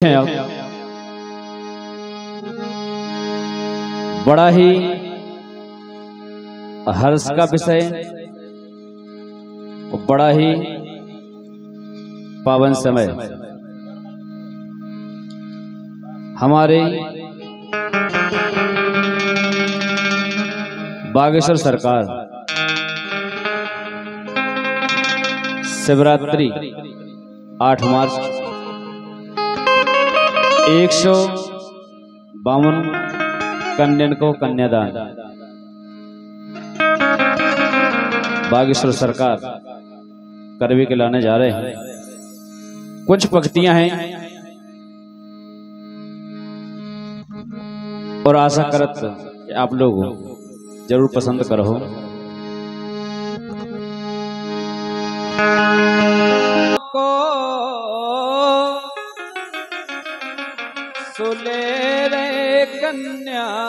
हैं अब बड़ा ही हर्ष का विषय, और बड़ा ही पावन समय। हमारे बागेश्वर सरकार, शिवरात्रि 8 मार्च। एक सौ बावन कन्यान को कन्यादान। बागेश्वर सरकार करवी के लाने जा रहे हैं। कुछ पंक्तियाँ हैं और आशा करत कि आप लोग ज़रूर पसंद करो। सुले रे कन्यादान।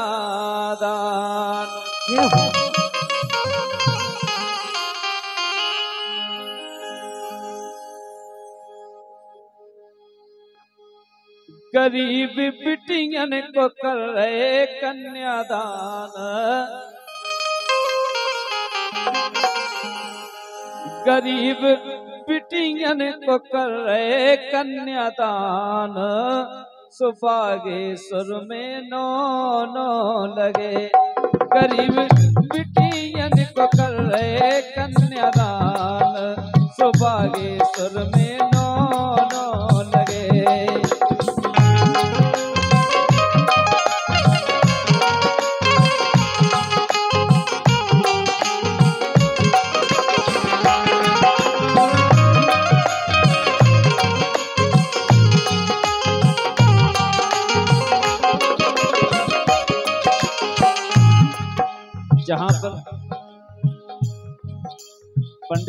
गरीब बिटियन को कर रहे कन्यादान। गरीब बिटियन को कर रहे कन्यादान। सुफागेश्वर में नो नो लगे। गरीब बिटियन को कर रहे कन्यादान। सुफागेश्वर में नो नो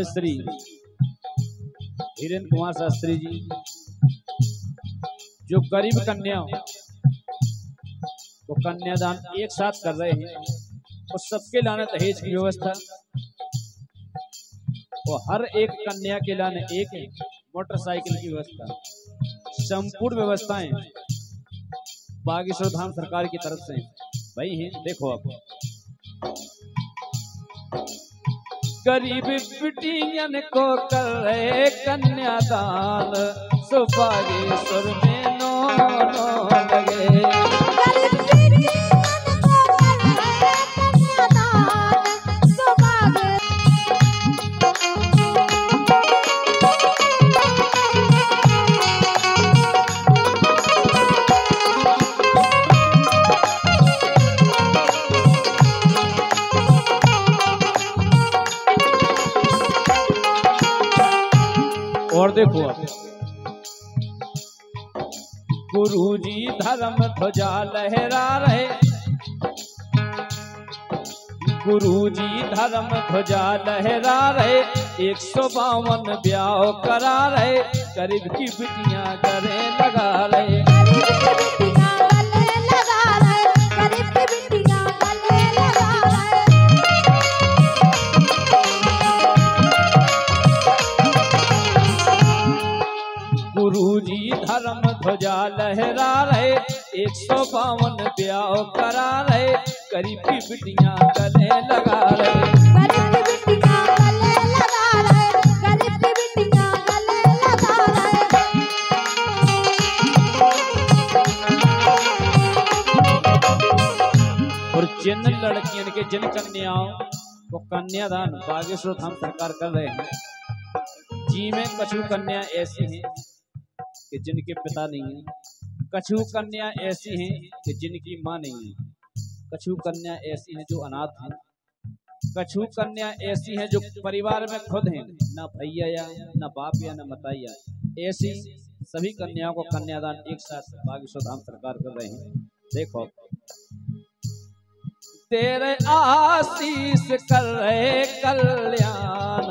पंडित श्री हिरेन कुमार शास्त्री जी, जो गरीब कन्या को कन्यादान एक साथ कर रहे हैं और सबके लाने दहेज की व्यवस्था और हर एक कन्या के लाने एक मोटरसाइकिल की व्यवस्था, संपूर्ण व्यवस्थाएँ बागेश्वर धाम सरकार की तरफ़ से भाई हैं, देखो आप। गरीब बिटियन को कर कन्यादान। कन्यादान सुर में नो नो लगे। और देखो आप। गुरु जी धर्म ध्वजा लहरा रहे। गुरु जी धर्म ध्वजा लहरा रहे। एक सौ बावन ब्याह करा रहे। गरीब की बिटिया करे लगा रहे। ध्वजा लहरा रहे एक सौ बावन ब्याह करा रहे गरीब बिटियाँ गले लगा रहे। और जिन लड़कियों के जिन कन्याओं को कन्यादान बागेश्वर धाम सरकार कर रहे हैं जी में कछु कन्या ऐसी हैं कि जिनके पिता नहीं है। कछु कन्या ऐसी हैं कि जिनकी माँ नहीं है। कछु कन्या ऐसी हैं जो अनाथ हैं। कछु कन्या ऐसी हैं जो परिवार में खुद हैं। ना भैया या, ना बाप या, ना मतैया ऐसी सभी कन्याओं को कन्यादान एक साथ बागेश्वर धाम सरकार कर रहे हैं। देखो। तेरे आशीष कर रहे कल्याण।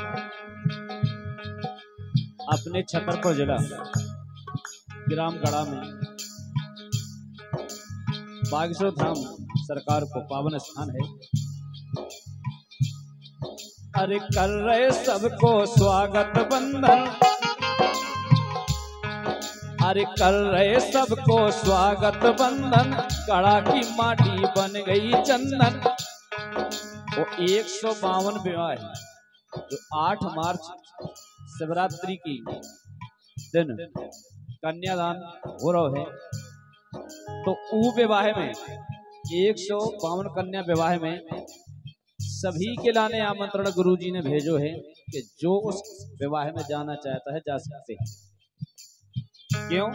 अपने छतरपुर जिला। ग्राम गढ़ा में। बागेश्वर धाम सरकार को पावन स्थान है। अरे कर रहे सबको स्वागत बंधन। अरे कर रहे सबको स्वागत बंधन। कड़ा की माटी बन गई चंदन। वो एक सौ बावन विवाह जो आठ मार्च शिवरात्रि की दिन कन्यादान हो रहा है। तो ऊ विवाह में, एक सौ बावन कन्या विवाह में सभी के लाने आमंत्रण गुरुजी ने भेजो है कि जो उस विवाह में जाना चाहता है, जा सकते हैं। क्यों?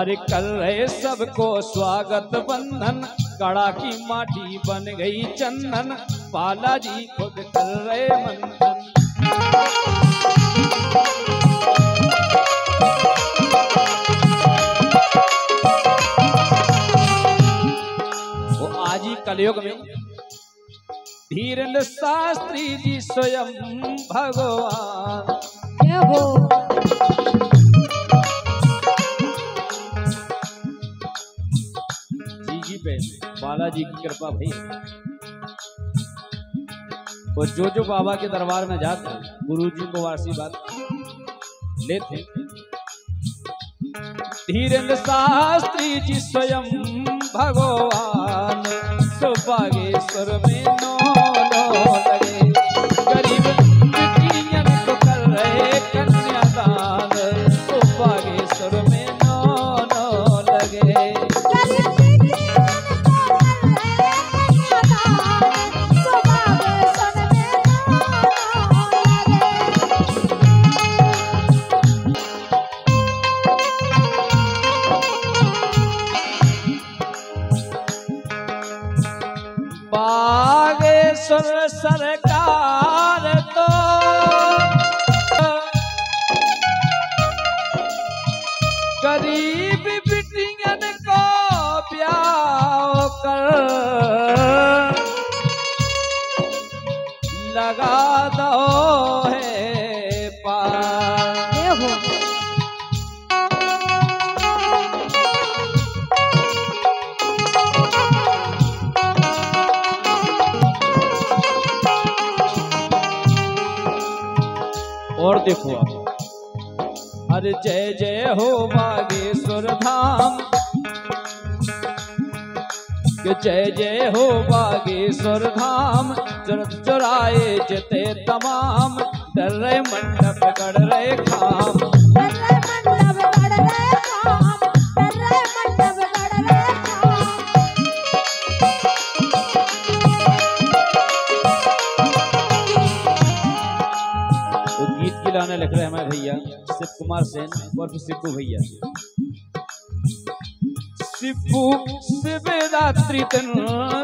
अरे कर रहे सबको स्वागत बंधन कड़ा की माटी बन गई चंदन, बालाजी खुद कर रहे मंथन। कलयुग में धीरेन्द्र शास्त्री जी स्वयं भगवान। हो जी जी पे बालाजी की कृपा भाई। और जो जो बाबा के दरबार में जाते हैं गुरु जी को आशीर्वाद लेते। धीरेन्द्र शास्त्री जी स्वयं भगवान, सौभाग्येश्वर में देखो। आप अरे जय जय हो बागेश्वर धाम। जय जय हो बागेश्वर धाम। चर चुराए जते तमाम। डर रहे मंडप कर रहे खाम। शिव और और सिद्धू भैया। सिप्पू शिवरात्रि दिन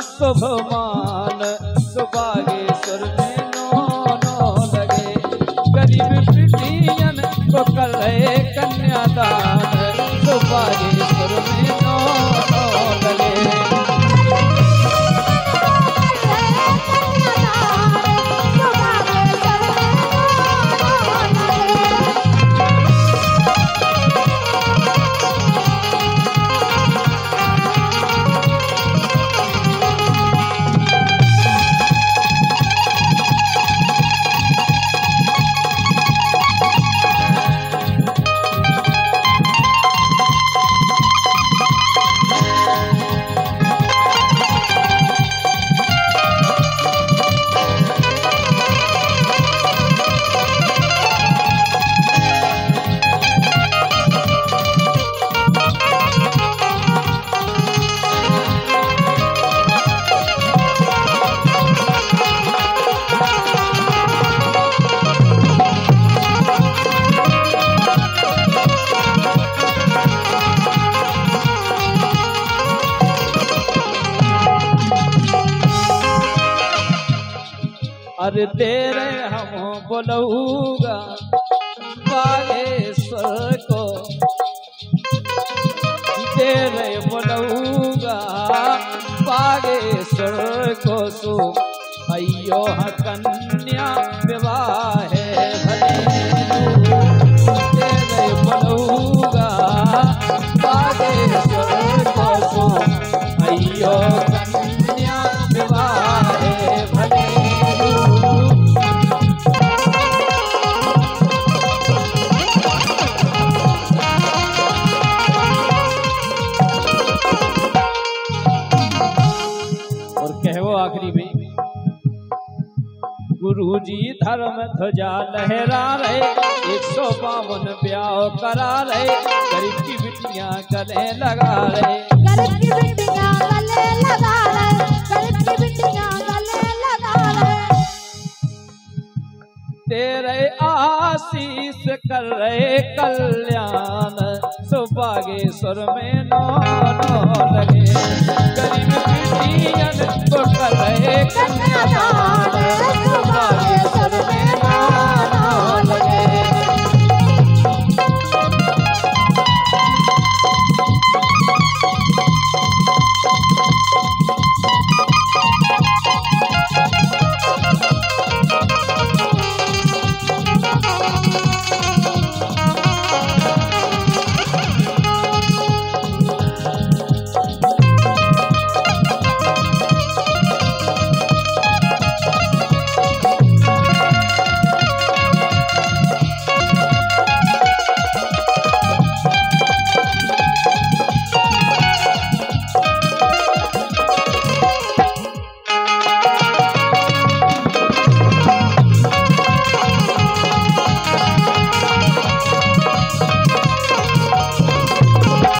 शुभमान सुभागेश्वर में नो लगे। गरीब पिटियन को कन्यादान सुभागेश्वर अरे तेरे हम बोलऊगा बागेश्वर को। तेरे बागेश्वर बागेश्वर को सो अयो कन्या विवाह गुरु जी धर्म ध्वजा लहरा रहे एक सौ बावन ब्याह करा रहे गरीब की बिटियाँ गले लगा रहे। गरीब की बिटियाँ गले लगा रहे गरीब की बिटियाँ गले लगा रहे। तेरे आशीष कर रहे कल्याण। तो सो बागेश्वर में नो नो लगे गरीब पिटियन को कर रहे कन्या दान सो बागेश्वर